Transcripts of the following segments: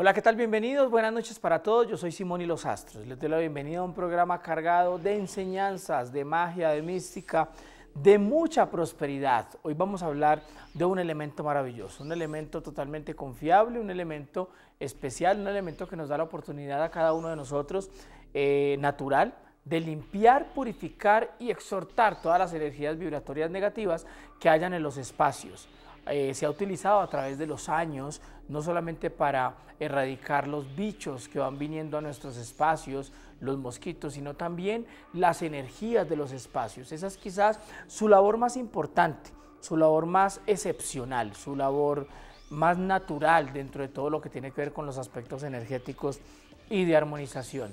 Hola, ¿qué tal? Bienvenidos, buenas noches para todos. Yo soy Simón y los Astros. Les doy la bienvenida a un programa cargado de enseñanzas, de magia, de mística, de mucha prosperidad. Hoy vamos a hablar de un elemento maravilloso, un elemento totalmente confiable, un elemento especial, un elemento que nos da la oportunidad a cada uno de nosotros eh, natural de limpiar, purificar y exhortar todas las energías vibratorias negativas que hayan en los espacios. Eh, se ha utilizado a través de los años, no solamente para erradicar los bichos que van viniendo a nuestros espacios, los mosquitos, sino también las energías de los espacios. Esa es quizás su labor más importante, su labor más excepcional, su labor más natural dentro de todo lo que tiene que ver con los aspectos energéticos y de armonización.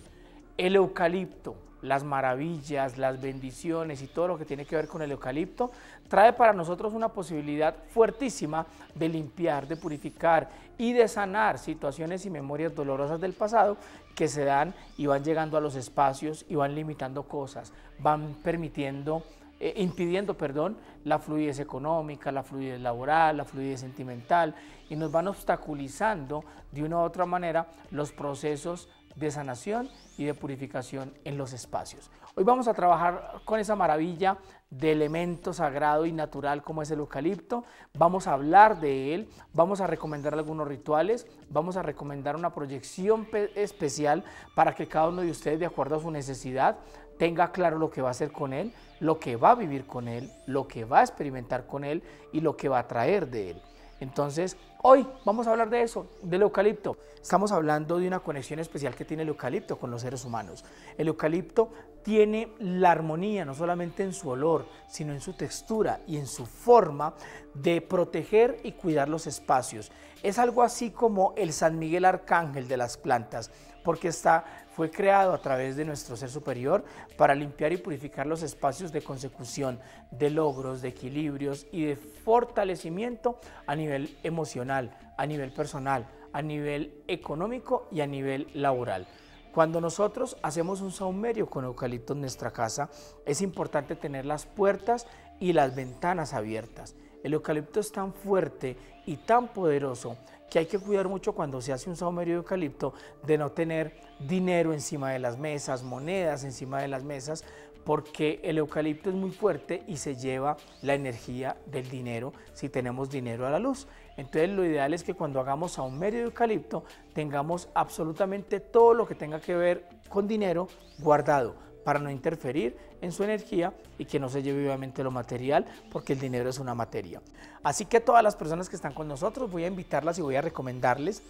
El eucalipto, las maravillas, las bendiciones y todo lo que tiene que ver con el eucalipto, trae para nosotros una posibilidad fuertísima de limpiar, de purificar y de sanar situaciones y memorias dolorosas del pasado que se dan y van llegando a los espacios y van limitando cosas, van permitiendo, eh, impidiendo, perdón, la fluidez económica, la fluidez laboral, la fluidez sentimental y nos van obstaculizando de una u otra manera los procesos de sanación y de purificación en los espacios. Hoy vamos a trabajar con esa maravilla de elemento sagrado y natural como es el eucalipto. Vamos a hablar de él, vamos a recomendar algunos rituales, vamos a recomendar una proyección especial para que cada uno de ustedes, de acuerdo a su necesidad, tenga claro lo que va a hacer con él, lo que va a vivir con él, lo que va a experimentar con él y lo que va a traer de él. Entonces, hoy vamos a hablar de eso, del eucalipto. Estamos hablando de una conexión especial que tiene el eucalipto con los seres humanos. El eucalipto tiene la armonía, no solamente en su olor, sino en su textura y en su forma de proteger y cuidar los espacios. Es algo así como el San Miguel Arcángel de las plantas, porque está fue creado a través de nuestro ser superior para limpiar y purificar los espacios de consecución, de logros, de equilibrios y de fortalecimiento a nivel emocional, a nivel personal, a nivel económico y a nivel laboral. Cuando nosotros hacemos un saumerio con eucalipto en nuestra casa, es importante tener las puertas y las ventanas abiertas. El eucalipto es tan fuerte y tan poderoso que hay que cuidar mucho cuando se hace un saumerio de eucalipto de no tener dinero encima de las mesas, monedas encima de las mesas, porque el eucalipto es muy fuerte y se lleva la energía del dinero si tenemos dinero a la luz. Entonces lo ideal es que cuando hagamos saumerio de eucalipto tengamos absolutamente todo lo que tenga que ver con dinero guardado para no interferir en su energía y que no se lleve obviamente lo material, porque el dinero es una materia. Así que todas las personas que están con nosotros voy a invitarlas y voy a recomendarles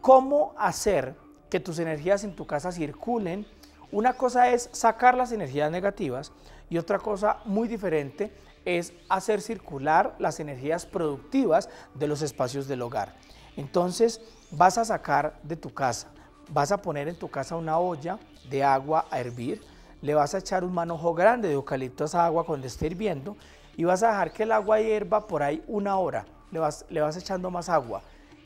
cómo hacer que tus energías en tu casa circulen. Una cosa es sacar las energías negativas y otra cosa muy diferente es hacer circular las energías productivas de los espacios del hogar. Entonces vas a sacar de tu casa, vas a poner en tu casa una olla de agua a hervir, le vas a echar un manojo grande de eucalipto a esa agua cuando esté hirviendo y vas a dejar que el agua hierva por ahí una hora. Le vas, le vas echando más agua.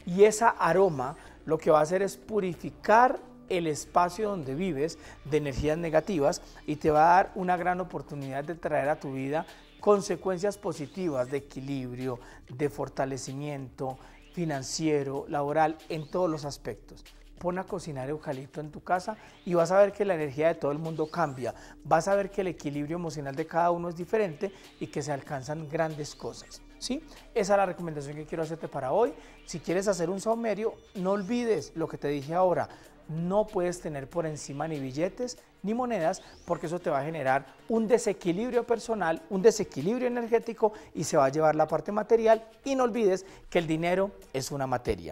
Y esa aroma lo que va a hacer es purificar el espacio donde vives de energías negativas y te va a dar una gran oportunidad de traer a tu vida consecuencias positivas de equilibrio, de fortalecimiento financiero, laboral, en todos los aspectos pon a cocinar eucalipto en tu casa y vas a ver que la energía de todo el mundo cambia. Vas a ver que el equilibrio emocional de cada uno es diferente y que se alcanzan grandes cosas. ¿Sí? Esa es la recomendación que quiero hacerte para hoy. Si quieres hacer un saumerio, no olvides lo que te dije ahora. No puedes tener por encima ni billetes ni monedas porque eso te va a generar un desequilibrio personal, un desequilibrio energético y se va a llevar la parte material. Y no olvides que el dinero es una materia.